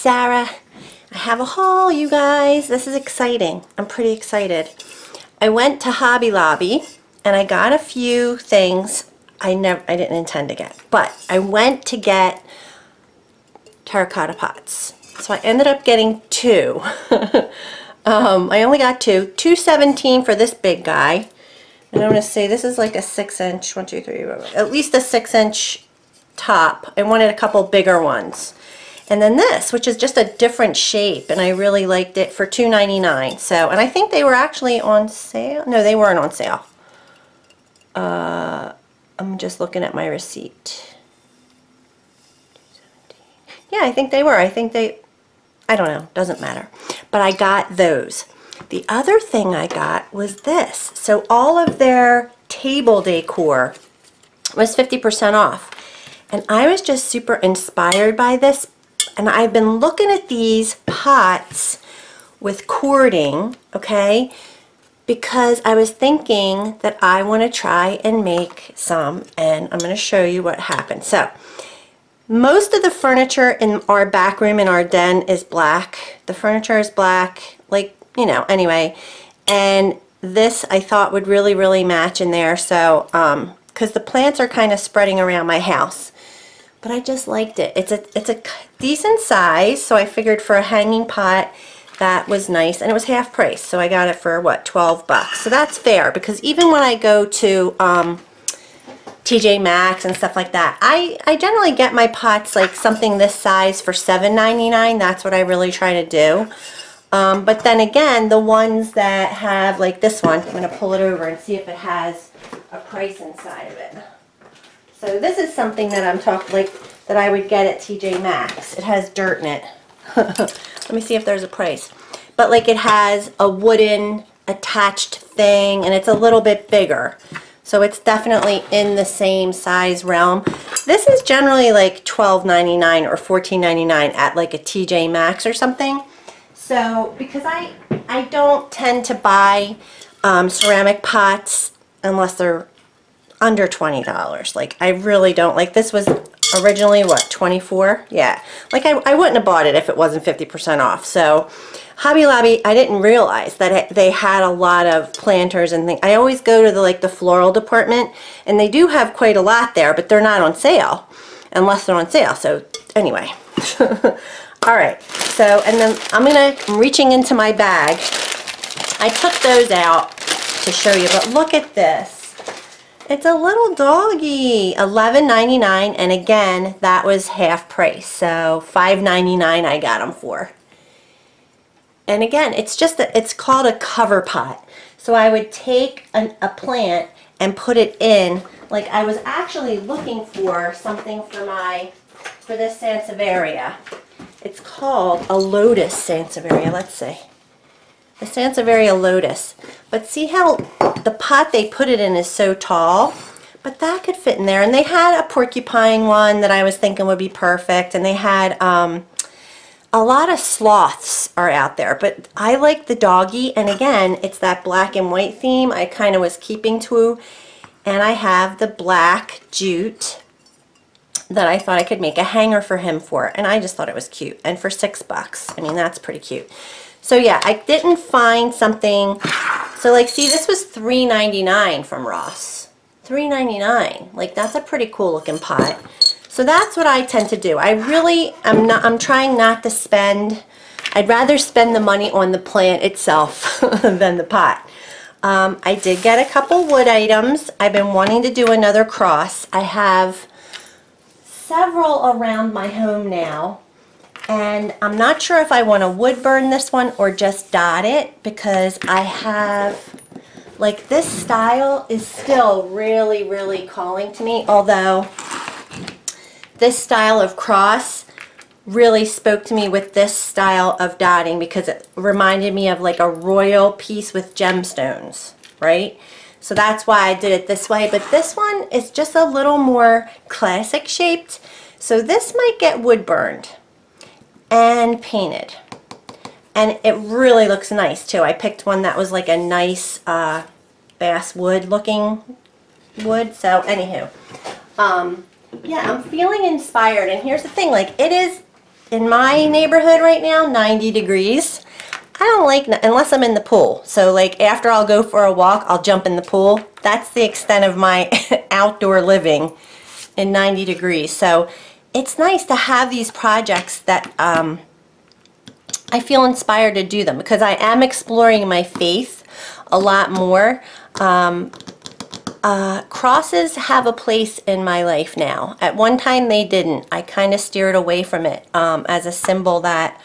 Sara. I have a haul, you guys. This is exciting. I'm pretty excited. I went to Hobby Lobby and I got a few things I never I didn't intend to get. But I went to get terracotta pots. So I ended up getting two. um, I only got two. 217 for this big guy. And I'm going to say this is like a six inch, one, two, three, at least a six inch top. I wanted a couple bigger ones. And then this, which is just a different shape, and I really liked it for $2.99. So, and I think they were actually on sale. No, they weren't on sale. Uh, I'm just looking at my receipt. Yeah, I think they were. I think they, I don't know, doesn't matter. But I got those. The other thing I got was this. So all of their table decor was 50% off. And I was just super inspired by this. And I've been looking at these pots with cording, okay, because I was thinking that I want to try and make some. And I'm going to show you what happened. So most of the furniture in our back room in our den is black. The furniture is black, like, you know, anyway. And this I thought would really, really match in there. So, um, because the plants are kind of spreading around my house. But I just liked it. It's a, it's a decent size, so I figured for a hanging pot, that was nice. And it was half price, so I got it for, what, 12 bucks. So that's fair, because even when I go to, um, TJ Maxx and stuff like that. I, I generally get my pots like something this size for $7.99. That's what I really try to do. Um, but then again, the ones that have like this one, I'm going to pull it over and see if it has a price inside of it. So this is something that I'm talking like that I would get at TJ Maxx. It has dirt in it. Let me see if there's a price. But like it has a wooden attached thing and it's a little bit bigger. So it's definitely in the same size realm. This is generally like $12.99 or $14.99 at like a TJ Maxx or something. So because I, I don't tend to buy um, ceramic pots unless they're under $20. Like I really don't. Like this was originally what 24 yeah like I, I wouldn't have bought it if it wasn't 50% off so Hobby Lobby, I didn't realize that they had a lot of planters and things. I always go to the like the floral department and they do have quite a lot there, but they're not on sale unless they're on sale. So anyway. All right. So, and then I'm going to, I'm reaching into my bag. I took those out to show you, but look at this. It's a little doggy, $11.99, and again, that was half price, so $5.99 I got them for. And again, it's just, a, it's called a cover pot. So I would take an, a plant and put it in, like I was actually looking for something for my, for this Sansevieria. It's called a lotus Sansevieria, let's see. The Sansevieria lotus. But see how the pot they put it in is so tall? But that could fit in there. And they had a porcupine one that I was thinking would be perfect. And they had um, a lot of sloths are out there, but I like the doggy, and again, it's that black and white theme I kind of was keeping to, and I have the black jute that I thought I could make a hanger for him for, and I just thought it was cute, and for six bucks, I mean, that's pretty cute. So yeah, I didn't find something, so like, see, this was $3.99 from Ross. $3.99, like, that's a pretty cool looking pot. So that's what I tend to do. I really, I'm not, I'm trying not to spend, I'd rather spend the money on the plant itself than the pot. Um, I did get a couple wood items. I've been wanting to do another cross. I have several around my home now. And I'm not sure if I want to wood burn this one or just dot it because I have, like this style is still really, really calling to me. Although this style of cross really spoke to me with this style of dotting because it reminded me of like a royal piece with gemstones, right? So that's why I did it this way. But this one is just a little more classic shaped. So this might get wood burned and painted. And it really looks nice too. I picked one that was like a nice uh, basswood looking wood. So anywho, um, yeah, I'm feeling inspired. And here's the thing, like it is, in my neighborhood right now 90 degrees. I don't like, unless I'm in the pool. So like after I'll go for a walk, I'll jump in the pool. That's the extent of my outdoor living in 90 degrees. So it's nice to have these projects that um, I feel inspired to do them because I am exploring my faith a lot more. Um, uh, crosses have a place in my life now. At one time they didn't. I kind of steered away from it um, as a symbol that,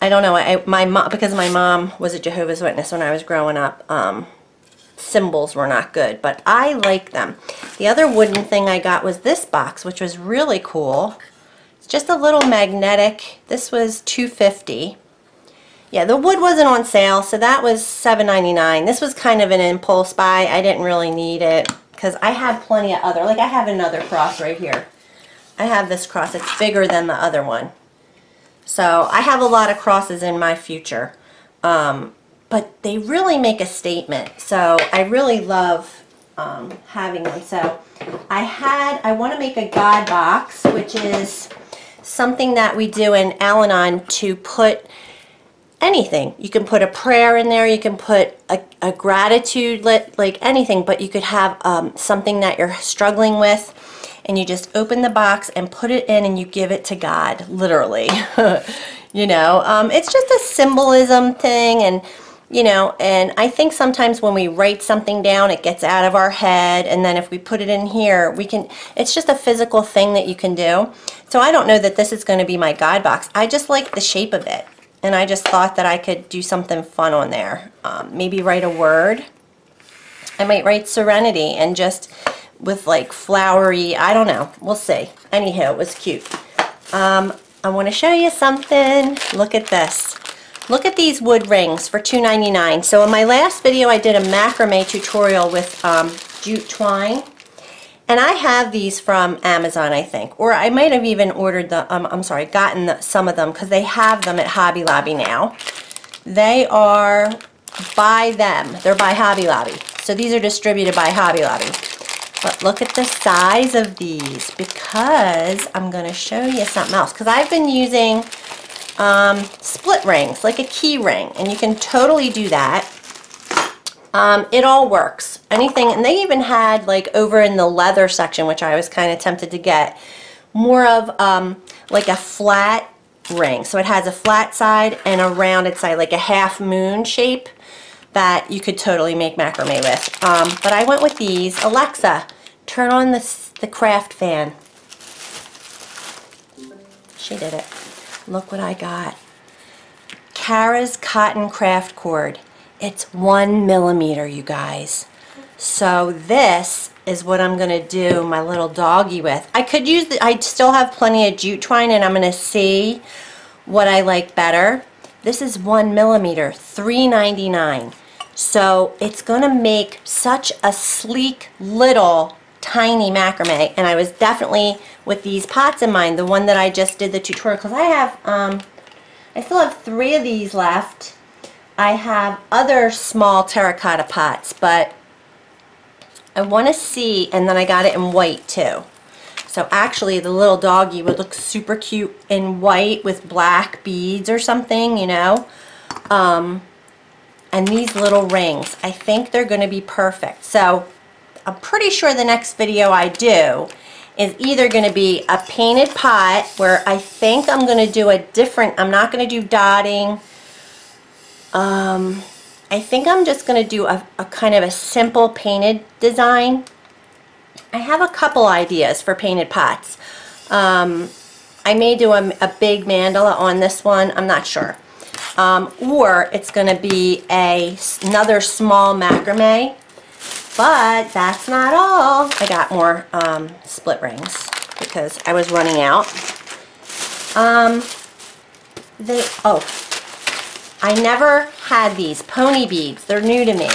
I don't know, I, my mom, because my mom was a Jehovah's Witness when I was growing up, um, symbols were not good, but I like them. The other wooden thing I got was this box, which was really cool. It's just a little magnetic. This was 250 yeah, the wood wasn't on sale, so that was $7.99. This was kind of an impulse buy. I didn't really need it because I have plenty of other, like I have another cross right here. I have this cross. It's bigger than the other one. So I have a lot of crosses in my future. Um, but they really make a statement. So I really love um, having them. So I had, I want to make a God box, which is something that we do in Al-Anon to put anything. You can put a prayer in there, you can put a, a gratitude, like anything, but you could have um, something that you're struggling with and you just open the box and put it in and you give it to God, literally. you know, um, it's just a symbolism thing and you know, and I think sometimes when we write something down, it gets out of our head, and then if we put it in here, we can, it's just a physical thing that you can do. So I don't know that this is going to be my guide box. I just like the shape of it and I just thought that I could do something fun on there. Um, maybe write a word. I might write Serenity and just with like flowery, I don't know. We'll see. Anyhow, it was cute. Um, I want to show you something. Look at this. Look at these wood rings for $2.99. So in my last video, I did a macrame tutorial with um, jute twine. And I have these from Amazon, I think. Or I might have even ordered the, um, I'm sorry, gotten the, some of them because they have them at Hobby Lobby now. They are by them. They're by Hobby Lobby. So these are distributed by Hobby Lobby. But look at the size of these because I'm going to show you something else. Because I've been using um, split rings, like a key ring. And you can totally do that um, it all works. Anything, and they even had like over in the leather section, which I was kind of tempted to get, more of um, like a flat ring. So it has a flat side and a rounded side, like a half moon shape that you could totally make macrame with. Um, but I went with these. Alexa, turn on the, the craft fan. She did it. Look what I got. Kara's Cotton Craft Cord. It's one millimeter, you guys. So this is what I'm going to do my little doggy with. I could use, the, I still have plenty of jute twine and I'm going to see what I like better. This is one millimeter, $3.99. So it's going to make such a sleek little tiny macrame and I was definitely with these pots in mind, the one that I just did the tutorial because I have, um, I still have three of these left I have other small terracotta pots, but I want to see, and then I got it in white too. So actually the little doggy would look super cute in white with black beads or something, you know. Um, and these little rings, I think they're going to be perfect. So I'm pretty sure the next video I do is either going to be a painted pot where I think I'm going to do a different, I'm not going to do dotting, um, I think I'm just going to do a, a kind of a simple painted design. I have a couple ideas for painted pots. Um, I may do a, a, big mandala on this one. I'm not sure. Um, or it's going to be a another small macrame. But that's not all. I got more um, split rings because I was running out. Um, they, oh, I never had these pony beads. They're new to me.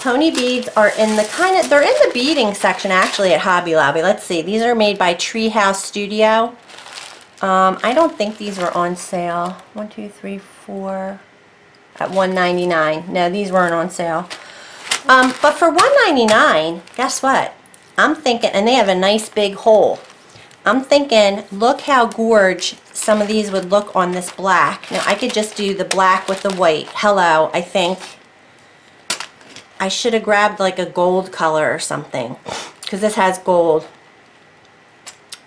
Pony beads are in the kind of, they're in the beading section actually at Hobby Lobby. Let's see, these are made by Treehouse Studio. Um, I don't think these were on sale. One, two, three, four, at $1.99. No, these weren't on sale. Um, but for $1.99, guess what? I'm thinking, and they have a nice big hole. I'm thinking, look how gorge some of these would look on this black. Now I could just do the black with the white. Hello, I think. I should have grabbed like a gold color or something because this has gold.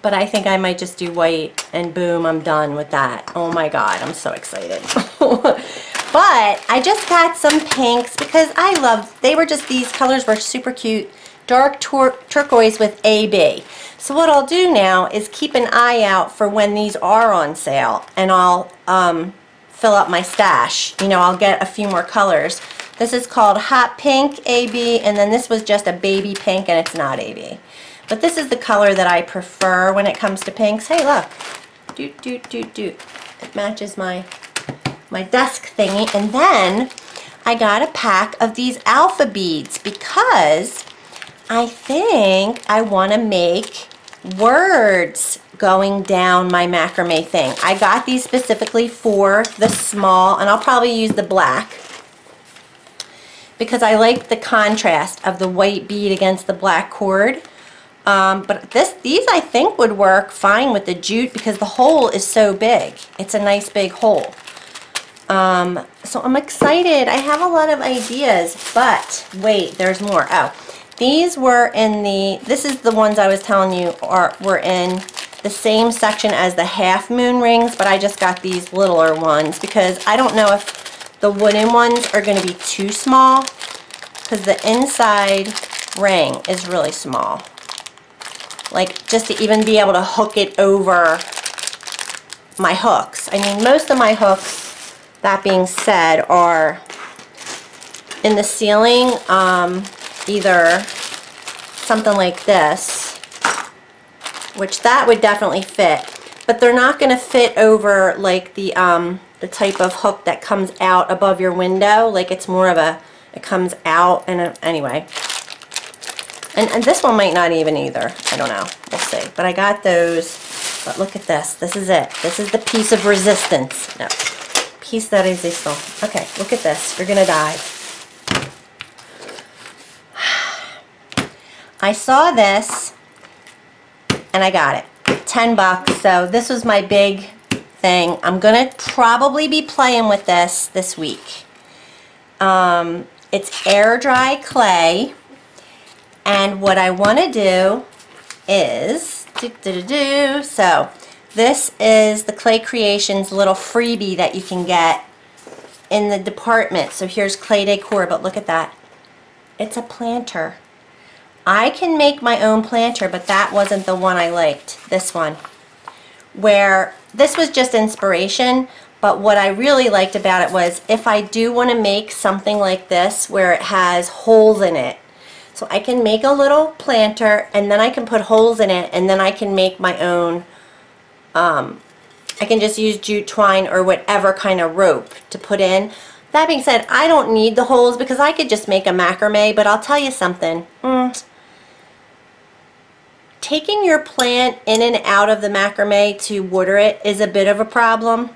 But I think I might just do white and boom, I'm done with that. Oh my God, I'm so excited. but I just got some pinks because I love, they were just, these colors were super cute. Dark tur turquoise with AB. So what I'll do now is keep an eye out for when these are on sale and I'll um, fill up my stash. You know, I'll get a few more colors. This is called Hot Pink AB, and then this was just a baby pink, and it's not AB. But this is the color that I prefer when it comes to pinks. Hey, look. Doot, doot, doot, doot. It matches my, my desk thingy. And then I got a pack of these alpha beads because I think I want to make words going down my macrame thing. I got these specifically for the small, and I'll probably use the black because I like the contrast of the white bead against the black cord. Um, but this, these I think would work fine with the jute because the hole is so big. It's a nice big hole. Um, so I'm excited. I have a lot of ideas, but wait, there's more. Oh, these were in the, this is the ones I was telling you are were in the same section as the half moon rings, but I just got these littler ones because I don't know if the wooden ones are going to be too small because the inside ring is really small. Like just to even be able to hook it over my hooks. I mean, most of my hooks, that being said, are in the ceiling, um, either something like this, which that would definitely fit, but they're not going to fit over like the um, the type of hook that comes out above your window. Like it's more of a, it comes out and a, anyway. And, and this one might not even either. I don't know. We'll see. But I got those. But look at this. This is it. This is the piece of resistance. No. Piece de resistance. Okay, look at this. You're going to die. I saw this and I got it. 10 bucks. So this was my big thing. I'm going to probably be playing with this this week. Um, it's air dry clay. And what I want to do is, do, do, do, do, so this is the Clay Creations little freebie that you can get in the department. So here's clay decor, but look at that. It's a planter. I can make my own planter, but that wasn't the one I liked, this one. Where this was just inspiration, but what I really liked about it was if I do want to make something like this where it has holes in it, so I can make a little planter and then I can put holes in it and then I can make my own, um, I can just use jute twine or whatever kind of rope to put in. That being said, I don't need the holes because I could just make a macrame, but I'll tell you something. Mm, taking your plant in and out of the macrame to water it is a bit of a problem.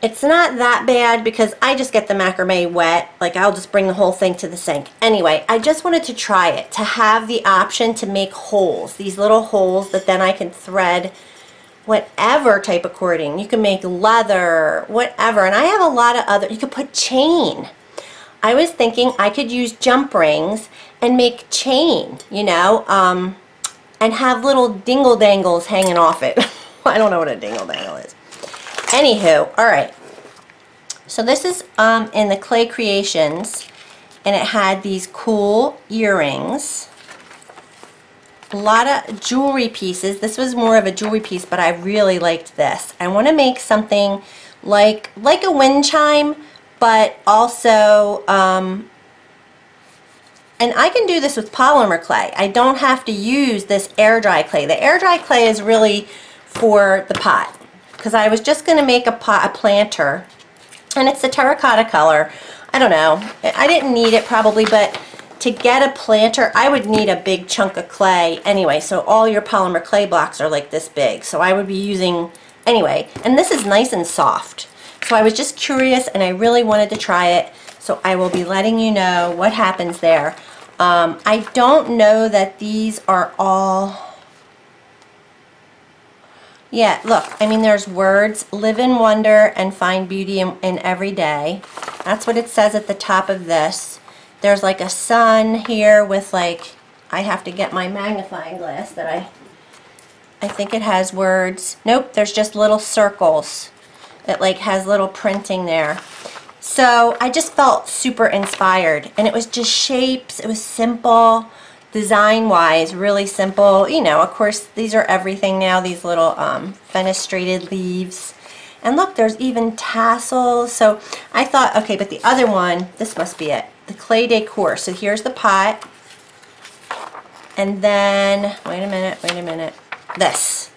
It's not that bad because I just get the macrame wet. Like I'll just bring the whole thing to the sink. Anyway, I just wanted to try it, to have the option to make holes. These little holes that then I can thread whatever type of cording. You can make leather, whatever. And I have a lot of other, you could put chain. I was thinking I could use jump rings and make chain, you know. Um, and have little dingle dangles hanging off it. I don't know what a dingle dangle is. Anywho, all right. So this is um, in the Clay Creations, and it had these cool earrings. A lot of jewelry pieces. This was more of a jewelry piece, but I really liked this. I want to make something like like a wind chime, but also um, and I can do this with polymer clay. I don't have to use this air dry clay. The air dry clay is really for the pot because I was just going to make a pot, a planter and it's a terracotta color. I don't know. I didn't need it probably, but to get a planter, I would need a big chunk of clay anyway. So all your polymer clay blocks are like this big. So I would be using, anyway, and this is nice and soft. So I was just curious and I really wanted to try it. So I will be letting you know what happens there. Um, I don't know that these are all, Yeah, look, I mean, there's words, live in wonder and find beauty in, in every day. That's what it says at the top of this. There's like a sun here with like, I have to get my magnifying glass that I, I think it has words. Nope, there's just little circles. It like has little printing there. So I just felt super inspired and it was just shapes, it was simple design wise really simple you know of course these are everything now these little um, fenestrated leaves and look there's even tassels so I thought okay but the other one this must be it the clay decor. So here's the pot. And then wait a minute wait a minute. This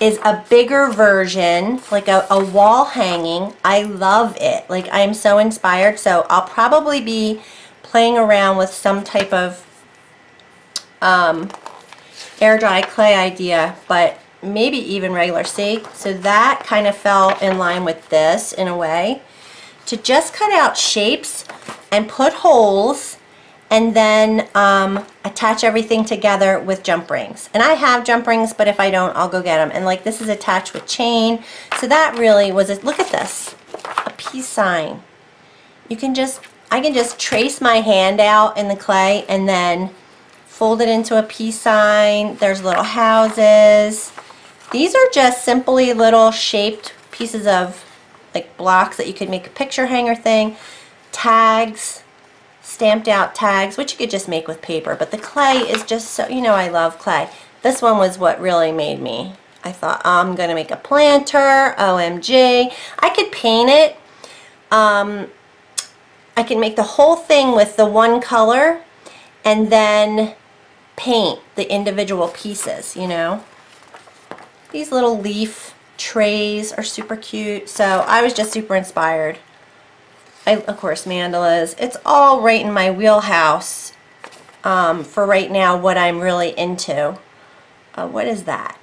is a bigger version like a, a wall hanging. I love it. Like I'm so inspired. So I'll probably be playing around with some type of um, air dry clay idea, but maybe even regular. See, So that kind of fell in line with this in a way. To just cut out shapes and put holes and then um, attach everything together with jump rings. And I have jump rings, but if I don't, I'll go get them. And like this is attached with chain. So that really was it. Look at this, a peace sign. You can just, I can just trace my hand out in the clay and then fold it into a peace sign. There's little houses. These are just simply little shaped pieces of like blocks that you could make a picture hanger thing. Tags, stamped out tags, which you could just make with paper. But the clay is just so, you know I love clay. This one was what really made me. I thought, I'm going to make a planter, OMG. I could paint it. Um, I can make the whole thing with the one color and then paint the individual pieces, you know. These little leaf trays are super cute. So I was just super inspired. I, of course, mandalas. It's all right in my wheelhouse um, for right now what I'm really into. Uh, what is that?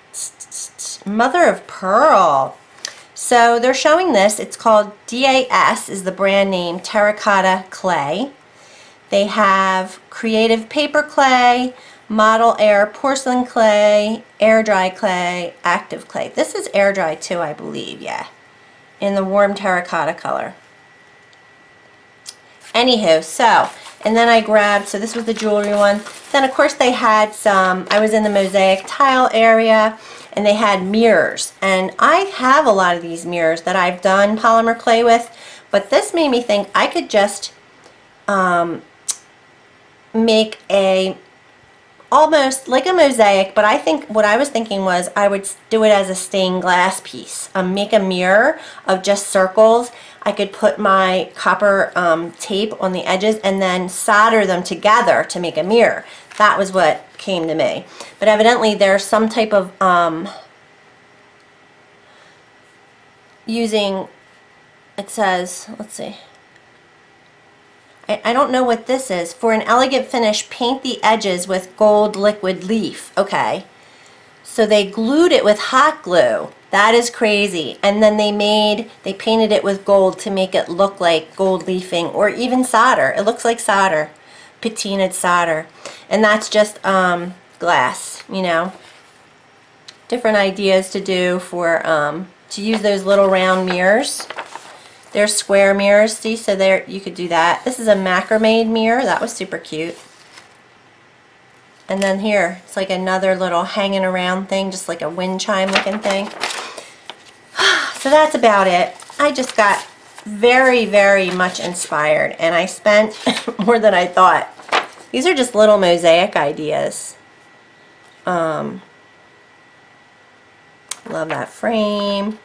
Mother of Pearl. So they're showing this. It's called DAS is the brand name Terracotta Clay. They have creative paper clay, model air porcelain clay, air dry clay, active clay. This is air dry too, I believe, yeah, in the warm terracotta color. Anywho, so, and then I grabbed, so this was the jewelry one. Then of course they had some, I was in the mosaic tile area, and they had mirrors. And I have a lot of these mirrors that I've done polymer clay with, but this made me think I could just um, make a almost like a mosaic, but I think what I was thinking was I would do it as a stained glass piece. Um, make a mirror of just circles. I could put my copper um, tape on the edges and then solder them together to make a mirror. That was what came to me. But evidently there's some type of um, using, it says, let's see, I, I don't know what this is. For an elegant finish, paint the edges with gold liquid leaf. Okay. So they glued it with hot glue. That is crazy. And then they made, they painted it with gold to make it look like gold leafing or even solder. It looks like solder, patinaed solder. And that's just um, glass, you know. Different ideas to do for, um, to use those little round mirrors. They're square mirrors, see, so there you could do that. This is a macrame mirror, that was super cute. And then here, it's like another little hanging around thing, just like a wind chime looking thing. So that's about it. I just got very, very much inspired and I spent more than I thought. These are just little mosaic ideas. Um, love that frame.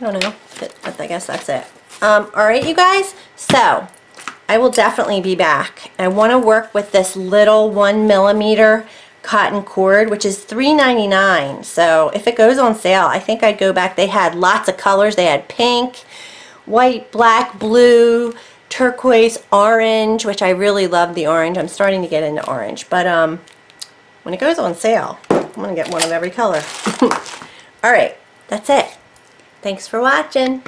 I don't know, but, I guess that's it. Um, all right, you guys, so I will definitely be back. I want to work with this little one millimeter cotton cord, which is $3.99. So if it goes on sale, I think I'd go back. They had lots of colors. They had pink, white, black, blue, turquoise, orange, which I really love the orange. I'm starting to get into orange. But um, when it goes on sale, I'm going to get one of every color. All right, that's it. Thanks for watching.